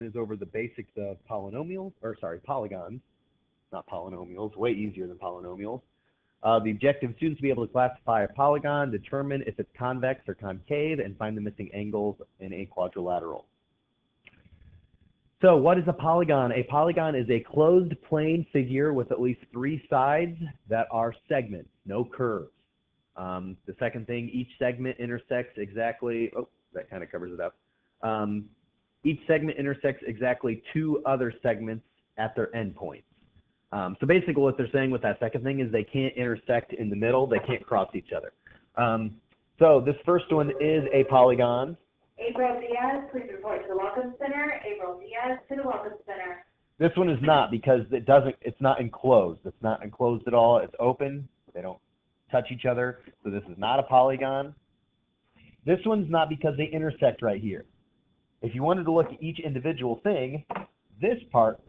is over the basics of polynomials, or sorry, polygons, not polynomials, way easier than polynomials. Uh, the objective students to be able to classify a polygon, determine if it's convex or concave, and find the missing angles in a quadrilateral. So what is a polygon? A polygon is a closed plane figure with at least three sides that are segments, no curves. Um, the second thing, each segment intersects exactly, oh, that kind of covers it up. Um, each segment intersects exactly two other segments at their endpoints. Um, so basically what they're saying with that second thing is they can't intersect in the middle, they can't cross each other. Um, so this first one is a polygon. April Diaz, please report to the Welcome Center. April Diaz to the Welcome Center. This one is not because it doesn't, it's not enclosed. It's not enclosed at all. It's open. They don't touch each other. So this is not a polygon. This one's not because they intersect right here. If you wanted to look at each individual thing, this part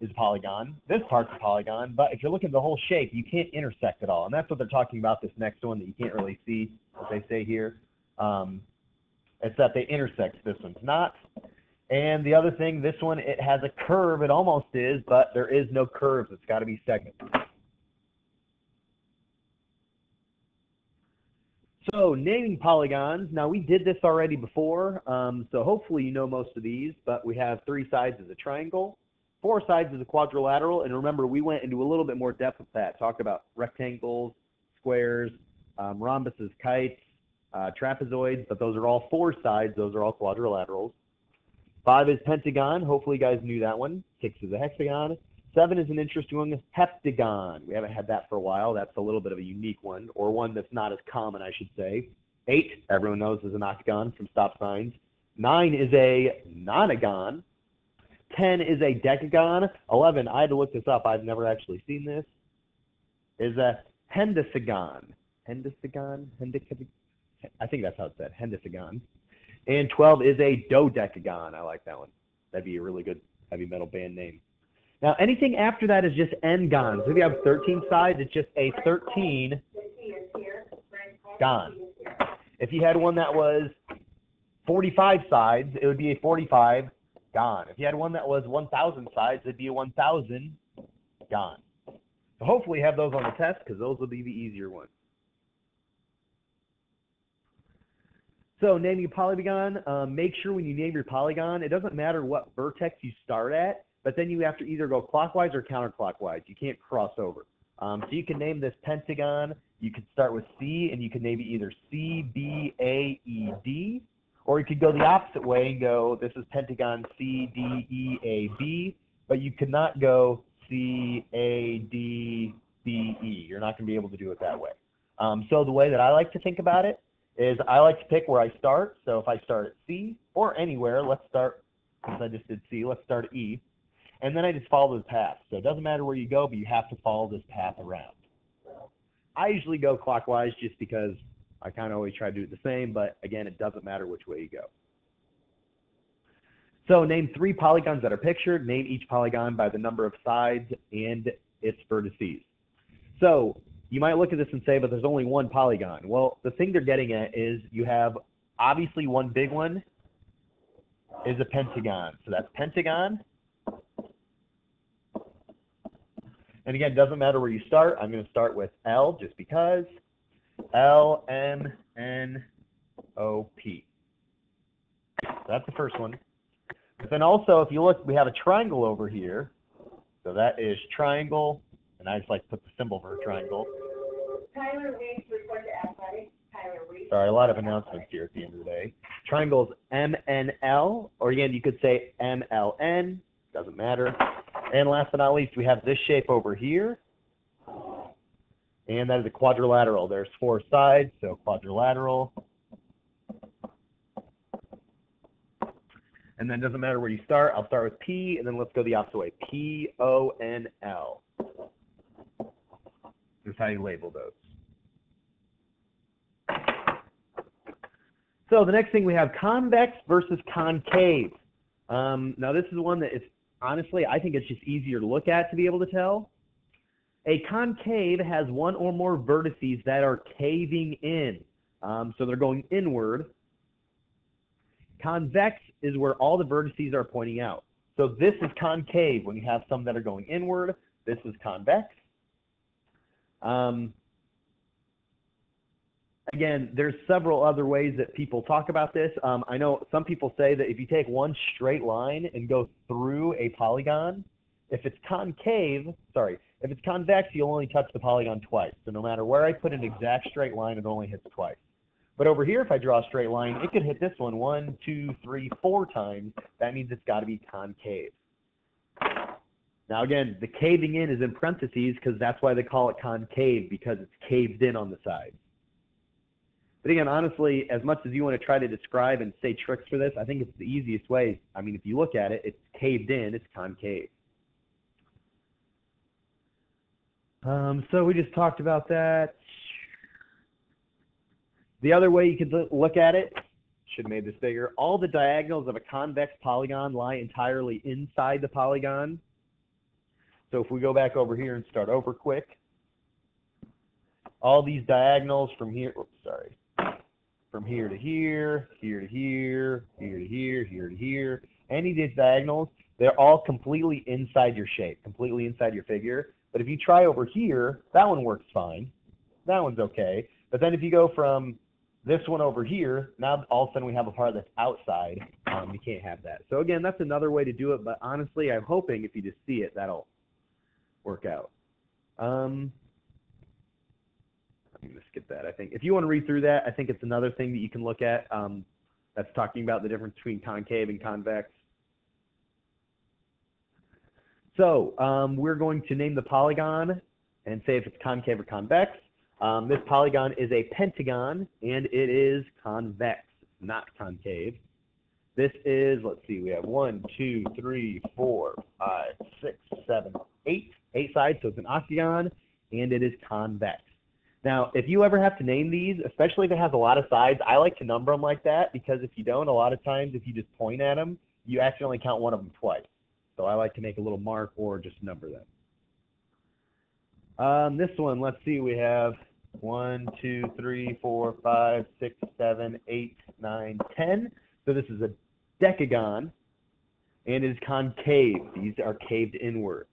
is a polygon, this part's a polygon, but if you're looking at the whole shape, you can't intersect at all. And that's what they're talking about this next one that you can't really see, what they say here. Um, it's that they intersect. This one's not. And the other thing, this one, it has a curve. It almost is, but there is no curves. It's got to be segments. So naming polygons. Now we did this already before, um, so hopefully you know most of these. But we have three sides as a triangle, four sides as a quadrilateral, and remember we went into a little bit more depth with that. Talked about rectangles, squares, um, rhombuses, kites, uh, trapezoids, but those are all four sides. Those are all quadrilaterals. Five is pentagon. Hopefully you guys knew that one. Six is a hexagon. Seven is an interesting one, heptagon. We haven't had that for a while. That's a little bit of a unique one, or one that's not as common, I should say. Eight, everyone knows, is an octagon from stop signs. Nine is a nonagon. Ten is a decagon. Eleven, I had to look this up. I've never actually seen this. Is a hendecagon. Hendecagon? Hendecagon? I think that's how it's said. Hendecagon. And 12 is a dodecagon. I like that one. That'd be a really good heavy metal band name. Now, anything after that is just n-gon. So if you have 13 sides, it's just a 13 gon. If you had one that was 45 sides, it would be a 45 gon. If you had one that was 1,000 sides, it'd be a 1,000 gon. So hopefully have those on the test because those will be the easier ones. So naming a polygon, um, make sure when you name your polygon, it doesn't matter what vertex you start at, but then you have to either go clockwise or counterclockwise. You can't cross over. Um, so you can name this pentagon. You could start with C, and you can name it either C, B, A, E, D, or you could go the opposite way and go, this is pentagon C, D, E, A, B, but you could not go C, A, D, B, E. You're not going to be able to do it that way. Um, so the way that I like to think about it is I like to pick where I start. So if I start at C or anywhere, let's start, since I just did C, let's start at E. And then I just follow this path. So it doesn't matter where you go, but you have to follow this path around. I usually go clockwise just because I kind of always try to do it the same, but again, it doesn't matter which way you go. So name three polygons that are pictured. Name each polygon by the number of sides and its vertices. So you might look at this and say, but there's only one polygon. Well, the thing they're getting at is you have obviously one big one is a pentagon. So that's pentagon. And again, doesn't matter where you start. I'm going to start with L just because. L, M, N, O, P. That's the first one. But then also, if you look, we have a triangle over here. So that is triangle, and I just like to put the symbol for a triangle. Tyler Reese, report to. Tyler Reese. Sorry, a lot of announcements here at the end of the day. Triangles MNL, or again, you could say MLN, doesn't matter. And last but not least, we have this shape over here. And that is a quadrilateral. There's four sides, so quadrilateral. And then it doesn't matter where you start. I'll start with P, and then let's go the opposite way. P, O, N, L. That's how you label those. So the next thing we have convex versus concave. Um, now this is one that is honestly, I think it's just easier to look at to be able to tell. A concave has one or more vertices that are caving in. Um, so they're going inward. Convex is where all the vertices are pointing out. So this is concave when you have some that are going inward. This is convex. Um, again, there's several other ways that people talk about this. Um, I know some people say that if you take one straight line and go through a polygon, if it's concave, sorry, if it's convex, you'll only touch the polygon twice. So no matter where I put an exact straight line, it only hits twice. But over here, if I draw a straight line, it could hit this one one, two, three, four times. That means it's got to be concave. Now again, the caving in is in parentheses because that's why they call it concave, because it's caved in on the side. But again, honestly, as much as you want to try to describe and say tricks for this, I think it's the easiest way. I mean, if you look at it, it's caved in, it's concave. Um, so we just talked about that. The other way you could look at it, should have made this bigger, all the diagonals of a convex polygon lie entirely inside the polygon. So if we go back over here and start over quick, all these diagonals from here, oops, sorry, from here to here, here to here, here to here, here to here, any of these diagonals, they're all completely inside your shape, completely inside your figure. But if you try over here, that one works fine. That one's okay. But then if you go from this one over here, now all of a sudden we have a part that's outside. Um, you can't have that. So again, that's another way to do it. But honestly, I'm hoping if you just see it, that'll work out. Um, let me just skip that. I think if you want to read through that, I think it's another thing that you can look at. Um, that's talking about the difference between concave and convex. So um, we're going to name the polygon and say if it's concave or convex. Um, this polygon is a pentagon, and it is convex, not concave. This is, let's see, we have one, two, three, four, five, six, seven, eight, eight sides, so it's an octagon, and it is convex. Now, if you ever have to name these, especially if it has a lot of sides, I like to number them like that because if you don't, a lot of times if you just point at them, you accidentally count one of them twice. So I like to make a little mark or just number them. Um, this one, let's see, we have one, two, three, four, five, six, seven, eight, nine, ten. So this is a decagon, and is concave. These are caved inward.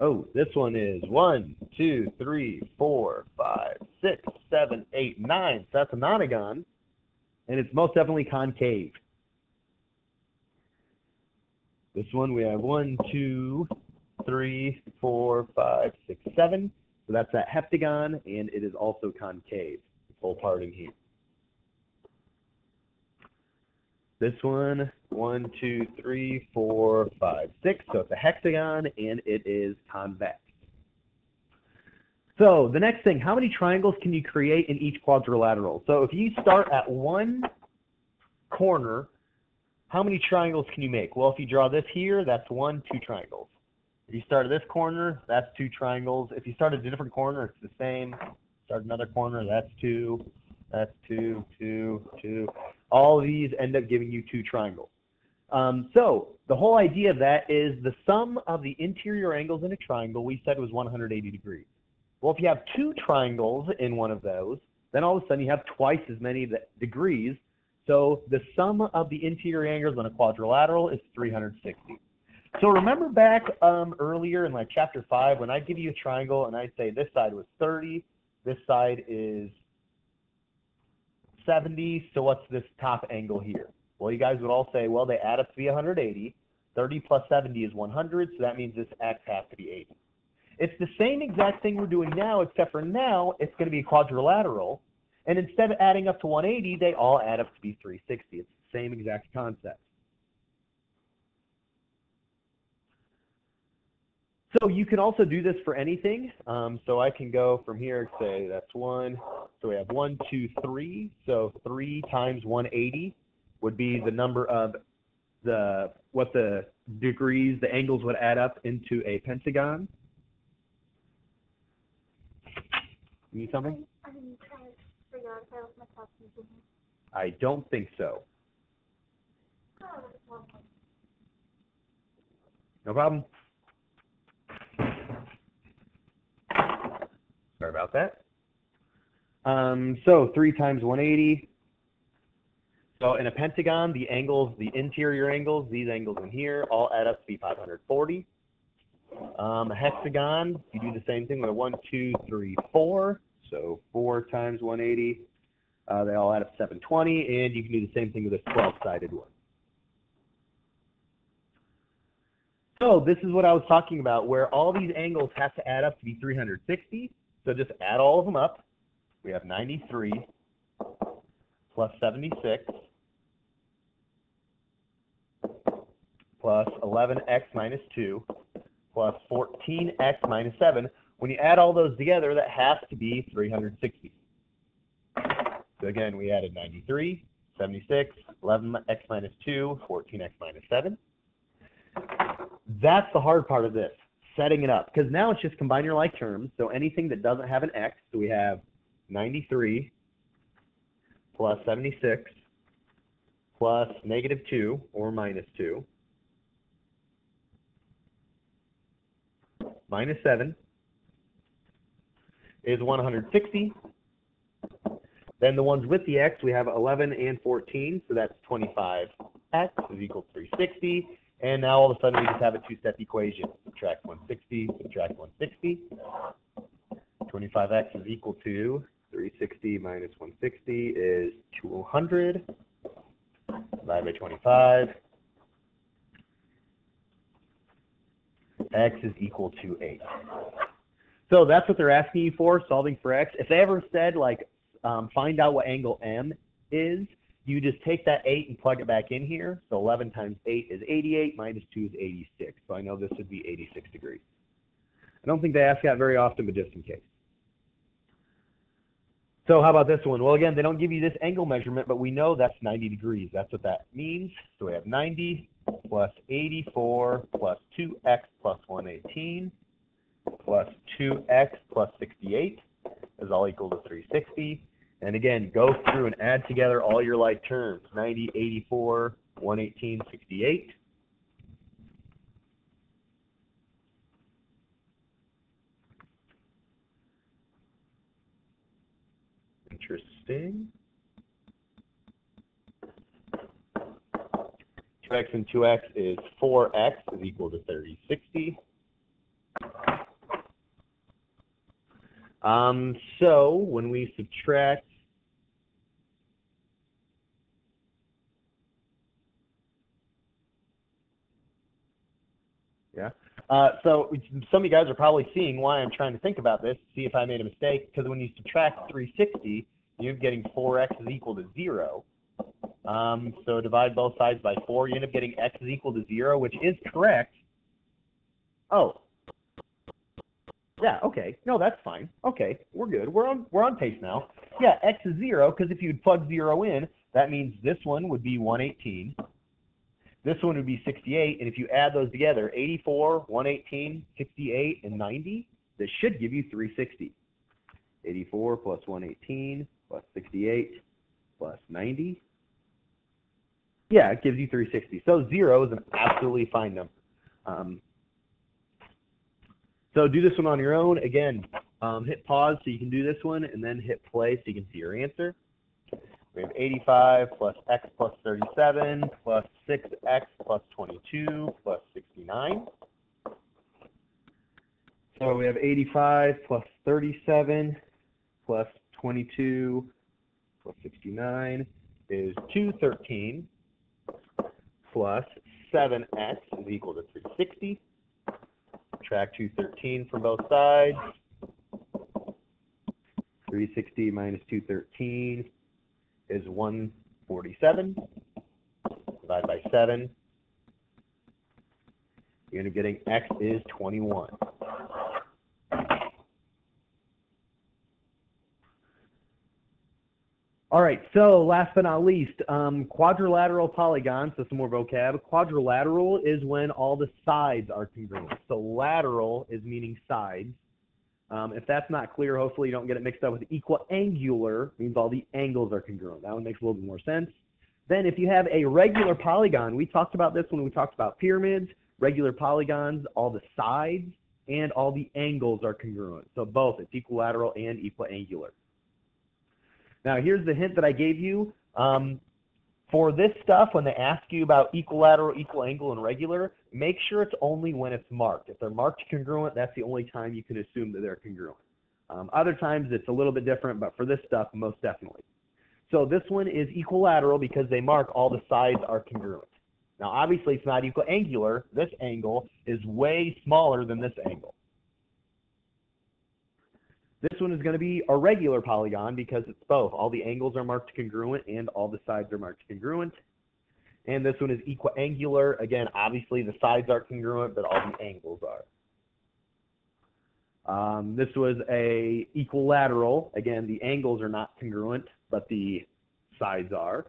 Oh, this one is one, two, three, four, five, six, seven, eight, nine. So that's a nonagon, and it's most definitely concave. This one we have one, two, three, four, five, six, seven. So that's that heptagon, and it is also concave, full parting here. This one, one, two, three, four, five, six. So it's a hexagon, and it is convex. So the next thing, how many triangles can you create in each quadrilateral? So if you start at one corner, how many triangles can you make? Well, if you draw this here, that's one, two triangles. If you start at this corner, that's two triangles. If you start at a different corner, it's the same. Start another corner, that's two, that's two, two, two. All these end up giving you two triangles. Um, so the whole idea of that is the sum of the interior angles in a triangle we said was 180 degrees. Well, if you have two triangles in one of those, then all of a sudden you have twice as many degrees. So the sum of the interior angles on a quadrilateral is 360. So remember back um, earlier in like chapter 5 when I give you a triangle and I say this side was 30, this side is 70, so what's this top angle here? Well, you guys would all say, well, they add up to be 180. 30 plus 70 is 100, so that means this x has to be 80. It's the same exact thing we're doing now, except for now it's going to be quadrilateral. And instead of adding up to 180, they all add up to be 360. It's the same exact concept. So you can also do this for anything. Um, so I can go from here, and say that's one. So we have one, two, three. So three times 180 would be the number of the what the degrees, the angles would add up into a pentagon. You need something? I don't think so. No problem. Sorry about that. Um, so 3 times 180. So in a pentagon, the angles, the interior angles, these angles in here, all add up to be 540. Um, a hexagon, you do the same thing with a 1, 2, 3, 4. So 4 times 180, uh, they all add up to 720. And you can do the same thing with a 12-sided one. So this is what I was talking about, where all these angles have to add up to be 360. So just add all of them up. We have 93 plus 76 plus 11x minus 2 plus 14x minus 7. When you add all those together, that has to be 360. So again, we added 93, 76, 11x minus 2, 14x minus 7. That's the hard part of this, setting it up. Because now it's just combine your like terms. So anything that doesn't have an x, so we have 93 plus 76 plus negative 2 or minus 2 minus 7 is 160. Then the ones with the x, we have 11 and 14, so that's 25x is equal to 360. And now all of a sudden we just have a two-step equation. Subtract 160, subtract 160. 25x is equal to 360 minus 160 is 200. Divided by 25. x is equal to 8. So that's what they're asking you for, solving for x. If they ever said, like, um, find out what angle M is, you just take that 8 and plug it back in here. So 11 times 8 is 88, minus 2 is 86. So I know this would be 86 degrees. I don't think they ask that very often, but just in case. So how about this one? Well, again, they don't give you this angle measurement, but we know that's 90 degrees. That's what that means. So we have 90 plus 84 plus 2x plus 118 plus 2x plus 68 is all equal to 360. And again, go through and add together all your like terms, 90, 84, 118, 68. Interesting. 2x and 2x is 4x is equal to 3060. Um, so when we subtract Yeah. Uh, so some of you guys are probably seeing why I'm trying to think about this, see if I made a mistake, because when you subtract 360, you're getting 4x is equal to 0. Um, so divide both sides by 4, you end up getting x is equal to 0, which is correct. Oh. Yeah, okay. No, that's fine. Okay, we're good. We're on we're on pace now. Yeah, x is 0, because if you'd plug 0 in, that means this one would be 118. This one would be 68, and if you add those together, 84, 118, 68, and 90, this should give you 360. 84 plus 118 plus 68 plus 90. Yeah, it gives you 360. So 0 is an absolutely fine number. Um, so do this one on your own. Again, um, hit pause so you can do this one, and then hit play so you can see your answer. We have 85 plus x plus 37 plus 6x plus 22 plus 69. So we have 85 plus 37 plus 22 plus 69 is 213 plus 7x is equal to 360. Subtract 213 from both sides. 360 minus 213 is 147. Divide by 7. You're getting x is 21. All right, so last but not least, um, quadrilateral polygons, so some more vocab. Quadrilateral is when all the sides are congruent. So lateral is meaning sides. Um, if that's not clear, hopefully you don't get it mixed up with equiangular, means all the angles are congruent. That one makes a little bit more sense. Then if you have a regular polygon, we talked about this when we talked about pyramids, regular polygons, all the sides and all the angles are congruent. So both, it's equilateral and equiangular. Now, here's the hint that I gave you. Um, For this stuff, when they ask you about equilateral, equal angle, and regular, make sure it's only when it's marked. If they're marked congruent, that's the only time you can assume that they're congruent. Um, other times it's a little bit different, but for this stuff, most definitely. So this one is equilateral because they mark all the sides are congruent. Now, obviously, it's not equal angular. This angle is way smaller than this angle. This one is going to be a regular polygon because it's both. All the angles are marked congruent and all the sides are marked congruent. And this one is equiangular. Again, obviously the sides are congruent, but all the angles are. Um, this was a equilateral. Again, the angles are not congruent, but the sides are.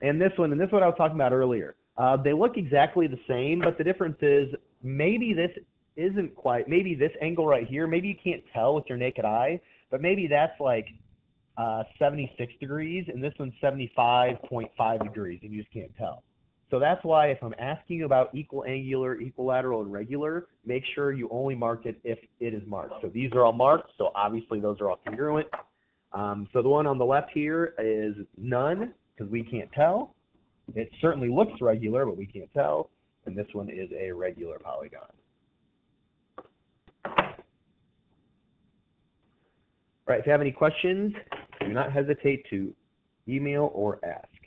And this one, and this is what I was talking about earlier. Uh, they look exactly the same, but the difference is maybe this isn't quite, maybe this angle right here, maybe you can't tell with your naked eye, but maybe that's like uh, 76 degrees and this one's 75.5 degrees and you just can't tell. So that's why if I'm asking you about equal angular, equilateral, and regular, make sure you only mark it if it is marked. So these are all marked, so obviously those are all congruent. Um, so the one on the left here is none, because we can't tell. It certainly looks regular, but we can't tell. And this one is a regular polygon. All right, if you have any questions, do not hesitate to email or ask.